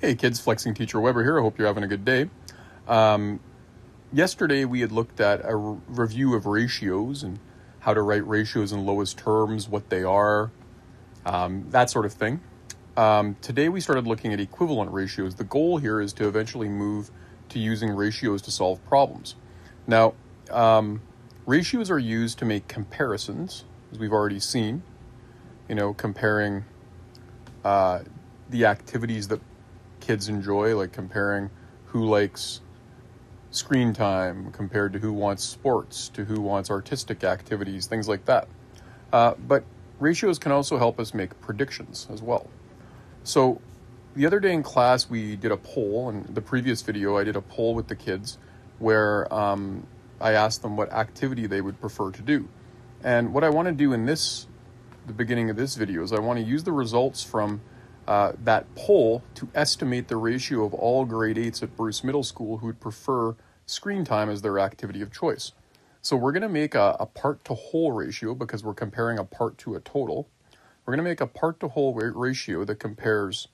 Hey kids, Flexing Teacher Weber here. I hope you're having a good day. Um, yesterday we had looked at a re- review of ratios and how to write ratios in lowest terms, what they are, um, that sort of thing. Um, today we started looking at equivalent ratios. The goal here is to eventually move to using ratios to solve problems. Now, um, ratios are used to make comparisons, as we've already seen. You know, comparing uh, the activities that kids enjoy, like comparing who likes screen time compared to who wants sports, to who wants artistic activities, things like that. Uh, but ratios can also help us make predictions as well. So the other day in class, we did a poll, and the previous video, I did a poll with the kids where um, I asked them what activity they would prefer to do. And what I want to do in this, the beginning of this video, is I want to use the results from uh, that poll to estimate the ratio of all grade 8s at Bruce Middle School who would prefer screen time as their activity of choice. So we're going to make a, a, part to whole ratio because we're comparing a part to a total. We're going to make a part to whole ratio that compares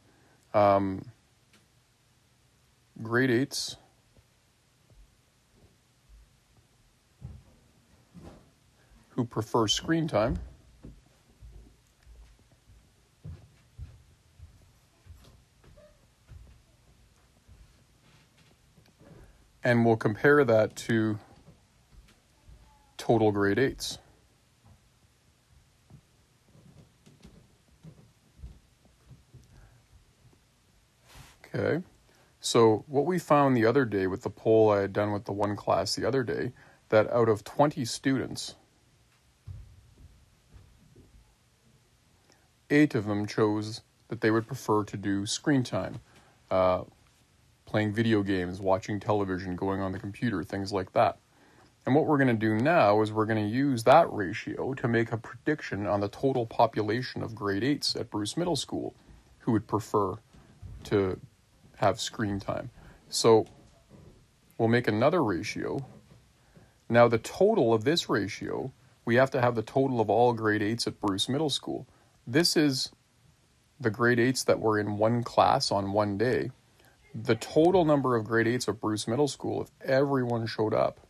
um, grade 8s who prefer screen time and we'll compare that to total grade 8s. Okay, so what we found the other day with the poll I had done with the one class the other day, that out of 20 students, eight of them chose that they would prefer to do screen time. Uh, playing video games, watching television, going on the computer, things like that. And what we're going to do now is we're going to use that ratio to make a prediction on the total population of grade 8s at Bruce Middle School who would prefer to have screen time. So we'll make another ratio. Now, the total of this ratio, we have to have the total of all grade 8s at Bruce Middle School. This is the grade 8s that were in one class on one day the total number of grade 8s at Bruce Middle School, if everyone showed up,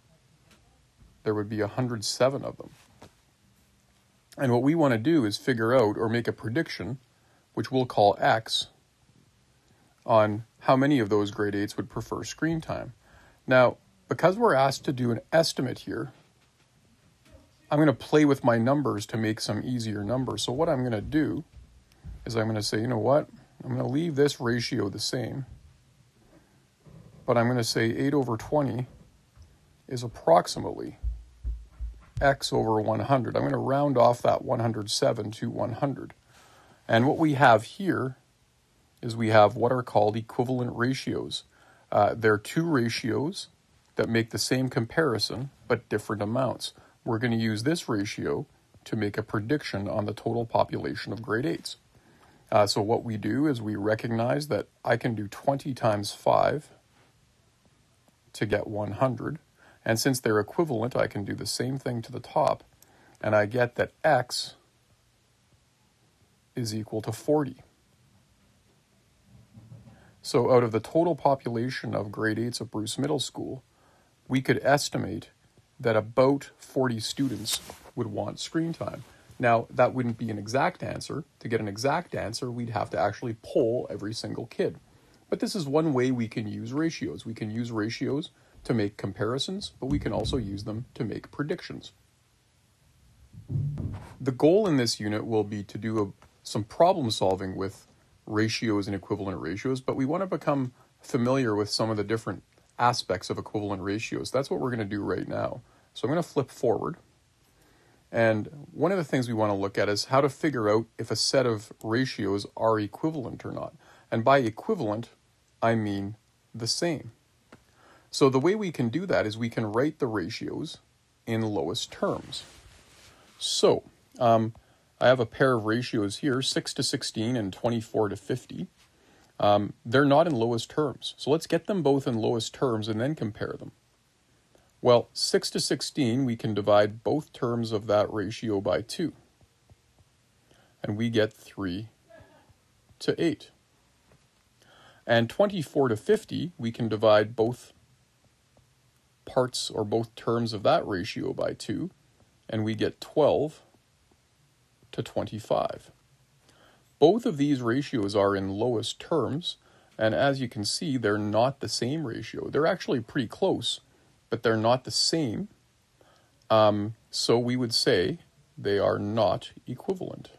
there would be 107 of them. And what we want to do is figure out or make a prediction, which we'll call X, on how many of those grade 8s would prefer screen time. Now, because we're asked to do an estimate here, I'm going to play with my numbers to make some easier numbers. So what I'm going to do is I'm going to say, you know what? I'm going to leave this ratio the same but I'm going to say 8 over 20 is approximately x over 100. I'm going to round off that 107 to 100. And what we have here is we have what are called equivalent ratios. Uh, they're two ratios that make the same comparison but different amounts. We're going to use this ratio to make a prediction on the total population of grade 8s. Uh, so what we do is we recognize that I can do 20 times 5 to get 100. And since they're equivalent, I can do the same thing to the top. And I get that x is equal to 40. So out of the total population of grade 8s of Bruce Middle School, we could estimate that about 40 students would want screen time. Now, that wouldn't be an exact answer. To get an exact answer, we'd have to actually poll every single kid. But this is one way we can use ratios. We can use ratios to make comparisons, but we can also use them to make predictions. The goal in this unit will be to do a, some problem solving with ratios and equivalent ratios, but we want to become familiar with some of the different aspects of equivalent ratios. That's what we're going to do right now. So I'm going to flip forward. And one of the things we want to look at is how to figure out if a set of ratios are equivalent or not. And by equivalent, I mean the same. So the way we can do that is we can write the ratios in lowest terms. So um, I have a pair of ratios here, 6 to 16 and 24 to 50. Um, they're not in lowest terms. So let's get them both in lowest terms and then compare them. Well, 6 to 16, we can divide both terms of that ratio by 2. And we get 3 to 8. And 24 to 50, we can divide both parts or both terms of that ratio by 2, and we get 12 to 25. Both of these ratios are in lowest terms, and as you can see, they're not the same ratio. They're actually pretty close, but they're not the same. Um, so we would say they are not equivalent.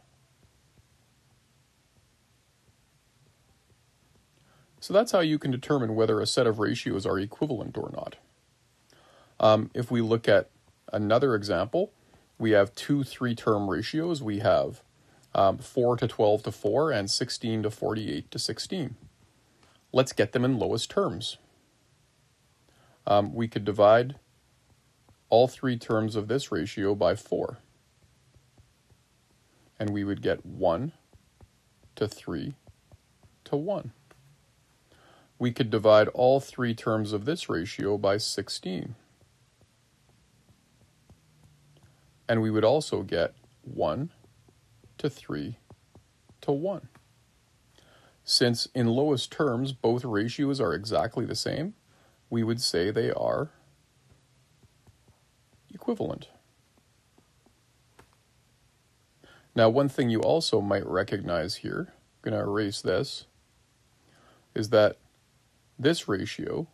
So that's how you can determine whether a set of ratios are equivalent or not. Um, if we look at another example, we have two three term ratios. We have um, 4 to 12 to 4 and 16 to 48 to 16. Let's get them in lowest terms. Um, we could divide all three terms of this ratio by 4. And we would get 1 to 3 to 1. We could divide all three terms of this ratio by 16. And we would also get 1 to 3 to 1. Since in lowest terms both ratios are exactly the same, we would say they are equivalent. Now, one thing you also might recognize here, I'm going to erase this, is that this ratio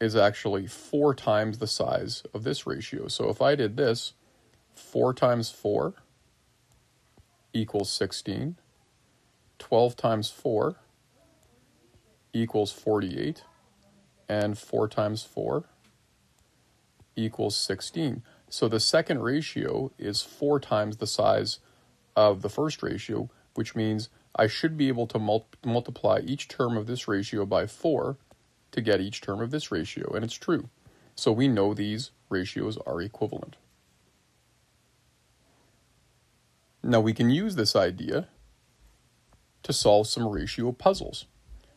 is actually four times the size of this ratio. So if I did this, 4 times 4 equals 16, 12 times 4 equals 48, and 4 times 4 equals 16. So the second ratio is 4 times the size of the first ratio, which means I should be able to mul- multiply each term of this ratio by 4 to get each term of this ratio, and it's true. So we know these ratios are equivalent. Now we can use this idea to solve some ratio puzzles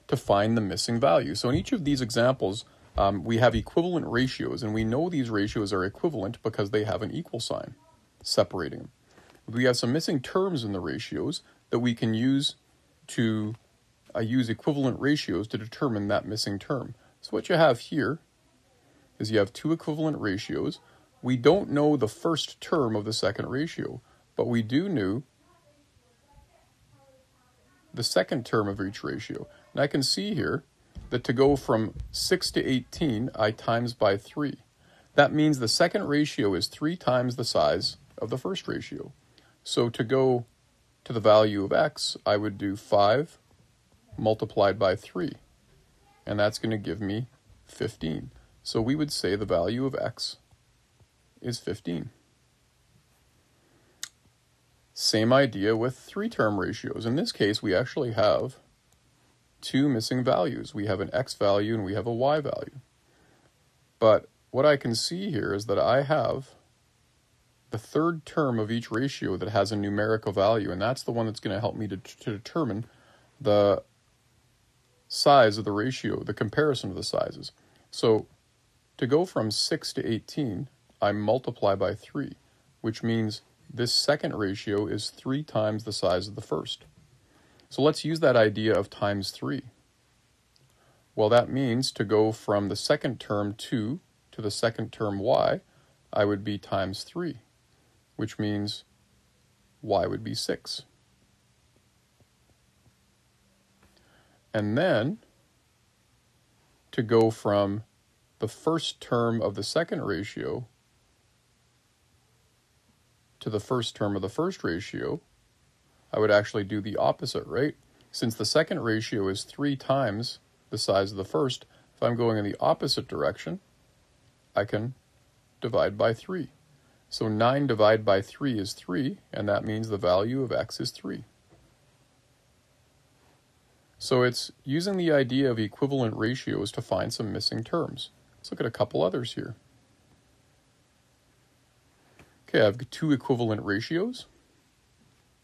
to find the missing value. So in each of these examples, um, we have equivalent ratios, and we know these ratios are equivalent because they have an equal sign separating them. We have some missing terms in the ratios that we can use to uh, use equivalent ratios to determine that missing term. So what you have here is you have two equivalent ratios. We don't know the first term of the second ratio, but we do know the second term of each ratio. And I can see here that to go from 6 to 18, I times by 3. That means the second ratio is 3 times the size of the first ratio. So to go to the value of x, I would do 5 multiplied by 3. And that's going to give me 15. So we would say the value of x is 15. Same idea with three term ratios. In this case, we actually have two missing values. We have an x value and we have a y value. But what I can see here is that I have the third term of each ratio that has a numerical value, and that's the one that's going to help me to, to determine the size of the ratio, the comparison of the sizes. So to go from 6 to 18, I multiply by 3, which means this second ratio is 3 times the size of the first. So let's use that idea of times 3. Well, that means to go from the second term 2 to the second term y, I would be times 3, which means y would be 6. And then to go from the first term of the second ratio to the first term of the first ratio, I would actually do the opposite, right? Since the second ratio is three times the size of the first, if I'm going in the opposite direction, I can divide by 3. So 9 divided by 3 is 3, and that means the value of x is 3. So it's using the idea of equivalent ratios to find some missing terms. Let's look at a couple others here. Okay, I have two equivalent ratios.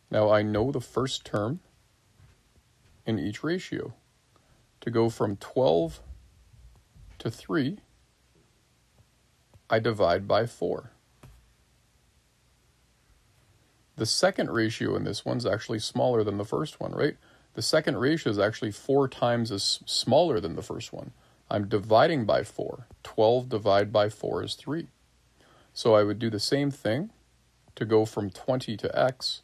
Now I know the first term in each ratio. To go from 12 to 3, I divide by 4. The second ratio in this one's actually smaller than the first one, right? The second ratio is actually four times as smaller than the first one. I'm dividing by 4. 12 divided by 4 is 3. So I would do the same thing to go from 20 to x.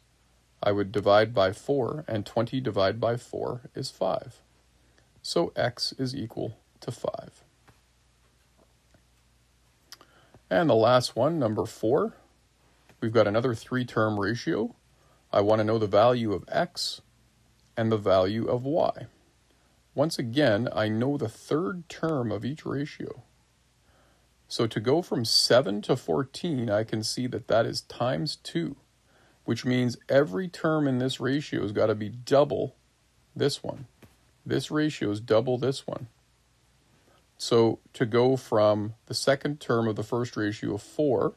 I would divide by 4, and 20 divided by 4 is 5. So x is equal to 5. And the last one, number 4, we've got another three-term ratio. I want to know the value of x and the value of y. Once again, I know the third term of each ratio. So to go from 7 to 14, I can see that that is times 2, which means every term in this ratio has got to be double this one. This ratio is double this one. So to go from the second term of the first ratio of 4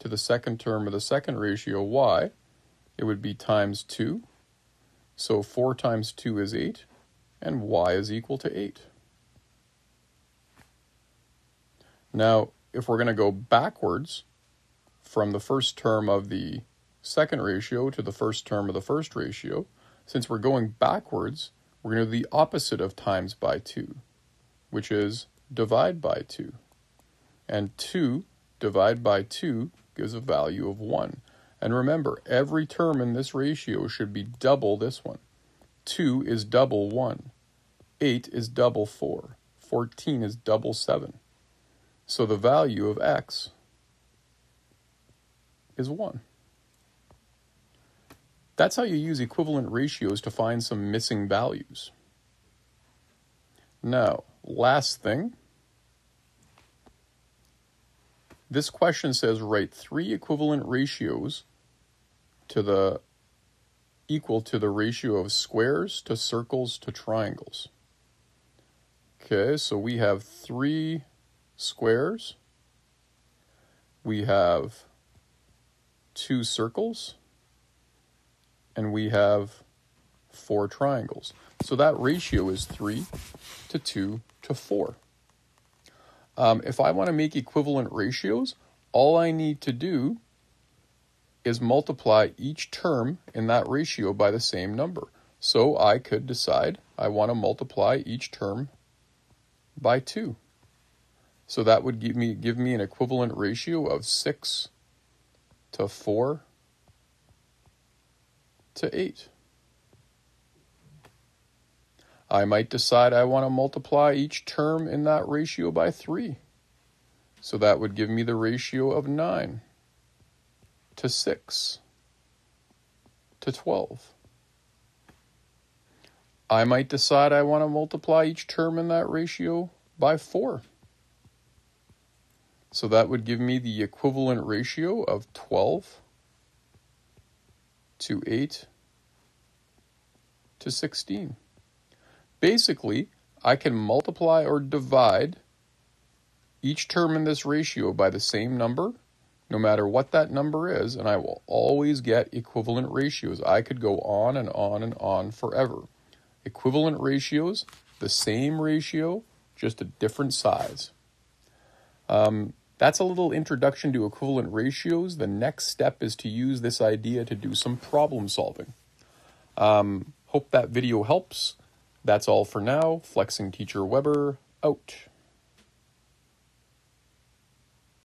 to the second term of the second ratio y, it would be times 2. So 4 times 2 is 8 and y is equal to 8. Now, if we're going to go backwards from the first term of the second ratio to the first term of the first ratio, since we're going backwards, we're going to do the opposite of times by 2, which is divide by 2. And 2 divide by 2 gives a value of 1. And remember, every term in this ratio should be double this one. 2 is double 1. 8 is double 4. 14 is double 7. So the value of x is 1. That's how you use equivalent ratios to find some missing values. Now, last thing. This question says write three equivalent ratios to the equal to the ratio of squares to circles to triangles. Okay, so we have three squares. We have two circles. And we have four triangles. So that ratio is 3 to 2 to 4. Um, if I want to make equivalent ratios, all I need to do is multiply each term in that ratio by the same number. So I could decide I want to multiply each term by 2. So that would give me give me an equivalent ratio of 6 to 4 to 8. I might decide I want to multiply each term in that ratio by 3. So that would give me the ratio of 9 to 6 to 12. I might decide I want to multiply each term in that ratio by 4. So that would give me the equivalent ratio of 12 to 8 to 16. Basically, I can multiply or divide each term in this ratio by the same number, no matter what that number is, and I will always get equivalent ratios. I could go on and on and on forever equivalent ratios, the same ratio, just a different size. Um, that's a little introduction to equivalent ratios. The next step is to use this idea to do some problem solving. Um, hope that video helps. That's all for now. Flexing Teacher Weber out.